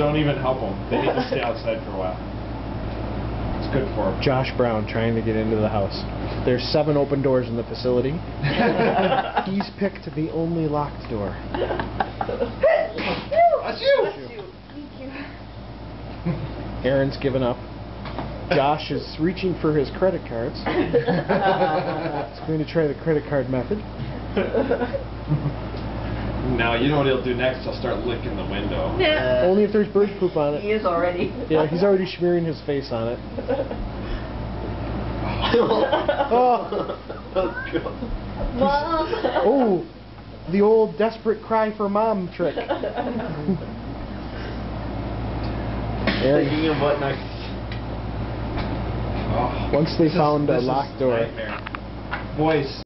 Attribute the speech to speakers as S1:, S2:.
S1: Don't even help them. They need to stay outside for a while. It's good for 'em.
S2: Josh Brown trying to get into the house. There's seven open doors in the facility. He's picked the only locked door.
S1: That's you!
S3: Thank you.
S2: Aaron's given up. Josh is reaching for his credit cards. He's going to try the credit card method.
S1: Now you know what he'll do next? He'll start licking the window.
S3: Yeah.
S2: Only if there's bird poop on it.
S3: He is already.
S2: Yeah, he's already smearing his face on it. Oh,
S3: Mom.
S2: oh, the old desperate cry for mom trick.
S4: Thinking of what next?
S1: Oh,
S2: Once they
S1: this is-
S2: found a locked door.
S1: nightmare. Boys,